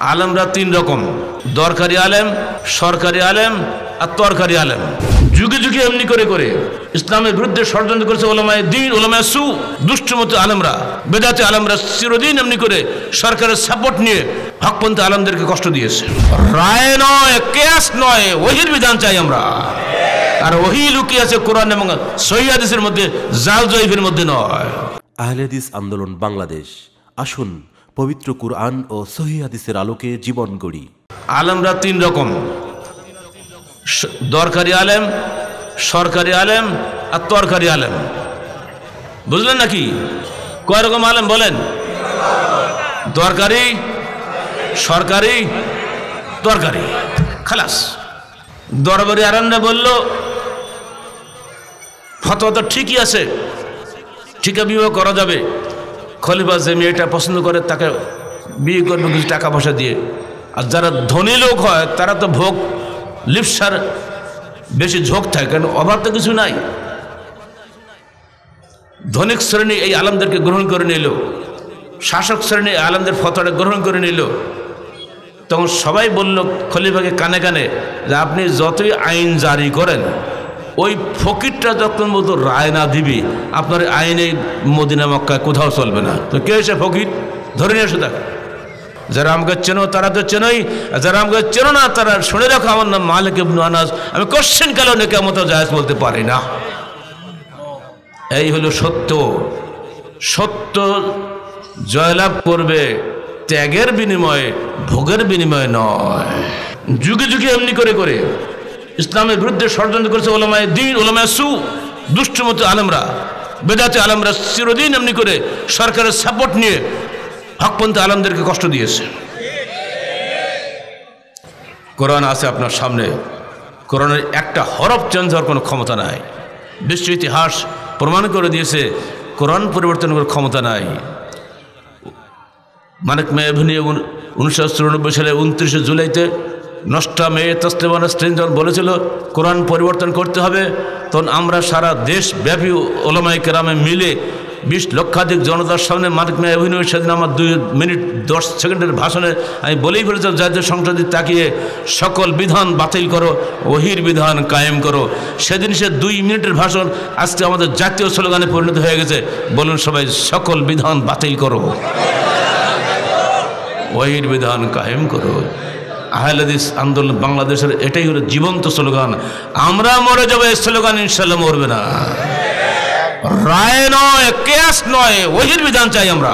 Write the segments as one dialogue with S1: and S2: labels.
S1: আলেমরা তিন রকম, দরকারি আলেম, সরকারি আলেম আর তরকারি আলেম। যুগে যুগে এমনি করে করে ইসলামের বিরুদ্ধে ষড়যন্ত্র করেছে ওলামায় দিন, ওলামায় সু, দুষ্টমত আলেমরা। বেদাতে আলেমরা চিরদিন এমনি করে সরকারের সাপোর্ট নিয়ে হকপন্থী আলেমদেরকে কষ্ট দিয়েছে। রায় নয়, কেয়াস নয়, ওহির বিধান চাই আমরা। আর ওহি লুকিয়ে আছে কোরআন এবং সহিদের মধ্যে, জাল জয়ীফের মধ্যে নয়।
S2: আহলেদিস আন্দোলন বাংলাদেশ। আসুন পবিত্র কুরআন ও সহি হাদিসের আলোকে জীবন গড়ি।
S1: আলেমরা তিন রকম। দরকারি আলেম, সরকারি আলেম আর তরকারি আলেম। বুঝলেন নাকি? কয় রকম আলেম বলেন? দরকারি, সরকারি, তরকারি। খালাস। দরবারি আরামরা বলল, ফতোয়া ঠিকই আছে। ঠিকা বিবাহ করা যাবে। খলিফা যে মেয়েটা পছন্দ করে, তাকে বিয়ে করবে কিছু টাকা পয়সা দিয়ে। আর যারা ধনী লোক হয়, তারা তো ভোগ, লিপসার বেশি ঝোঁক থাকে কারণ অভাব তো কিছু নাই। ধনিক শ্রেণি এই আলমদেরকে গ্রহণ করে নিল। শাসক শ্রেণি আলমদের ফতোয়াটা গ্রহণ করে নিল। তখন সবাই বলল খলিফাকে কানে কানে যে আপনি যতই আইন জারি করেন ওই ফকিরটা যখন মতো রায় না দিবি, আপনার আইনে মদিনা মক্কায় কোথাও চলবে না। তো কে এসে ফকির? ধরে নিয়ে এসে তাকে। যারা আমাকে চেনো, তারা তো চেনোই। যারা আমাকে চেনো না, তারা শুনে রাখো, আমার নাম মালিক ইবনু আনাস। আমি কোশ্চেন কালো নেকে মতো জায়জ বলতে পারি না। এই হলো সত্য। সত্য জয়লাভ করবে ত্যাগের বিনিময়ে, ভোগের বিনিময়ে নয়। যুগে যুগে এমনি করে করে। ইসলামের বিরুদ্ধে ষড়যন্ত্র করেছে ওলামায় দিন, ওলামায় সু, দুষ্টমত আলমরা, বেদাতে আলমরা চিরদিন এমনি করে সরকারের সাপোর্ট নিয়ে হকপন্থী আলমদেরকে কষ্ট দিয়েছে। কোরআন আছে আপনার সামনে। কোরআনের একটা হরফ চেঞ্জ হওয়ার কোনো ক্ষমতা নাই। বিশ্ব ইতিহাস প্রমাণ করে দিয়েছে, কোরআন পরিবর্তন করার ক্ষমতা নাই। মানিক মেহভিনী উনিশশো চুরানব্বই সালে উনত্রিশে জুলাইতে নষ্টা মেয়ে তস্তেমানা স্ট্রেন যখন বলেছিল, কোরআন পরিবর্তন করতে হবে। তখন আমরা সারা দেশব্যাপী ওলামাই কেরামে মিলে বিশ লক্ষাধিক জনতার সামনে মানিক মেয়ে অভিনয় সেদিন আমার দুই মিনিট দশ সেকেন্ডের ভাষণে আমি বলেই ফেলেছিলাম জাতীয় সংসদে তাকিয়ে সকল বিধান বাতিল করো, ওহির বিধান কায়েম করো। সেদিন সে দুই মিনিটের ভাষণ আজকে আমাদের জাতীয় স্লোগানে পরিণত হয়ে গেছে। বলুন সবাই, সকল বিধান বাতিল করো, ওহির বিধান কায়েম করো। আহলাদিস আন্দোলন বাংলাদেশের এটাই হলো জীবন্ত স্লোগান। আমরা মরে যাব এই স্লোগান ইনশাল্লাহ মরবে না। রায় নয়, কেয়াস নয়, ওহির বিধান চাই আমরা।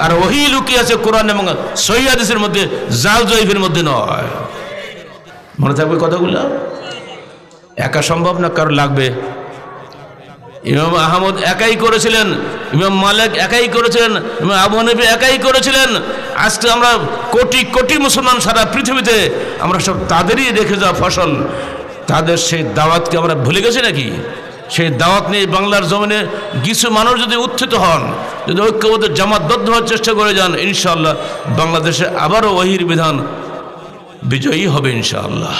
S1: আর ওহি লুকিয়ে আছে কোরআন এবং সহিদের মধ্যে, জাল জয়ীফের মধ্যে নয়। মনে থাকবে কথাগুলো? একা সম্ভব না? কারও লাগবে? ইমাম আহমদ একাই করেছিলেন, ইমাম মালিক একাই করেছিলেন, ইমাম আবু হানিফা একাই করেছিলেন। আজকে আমরা কোটি কোটি মুসলমান সারা পৃথিবীতে আমরা সব তাদেরই রেখে যাওয়া ফসল। তাদের সেই দাওয়াতকে আমরা ভুলে গেছি নাকি? সেই দাওয়াত নিয়ে বাংলার জমিনে কিছু মানুষ যদি উত্থিত হন, যদি ঐক্যবদ্ধ জামাতবদ্ধ হওয়ার চেষ্টা করে যান, ইনশাআল্লাহ বাংলাদেশে আবারও ওহির বিধান বিজয়ী হবে ইনশাআল্লাহ।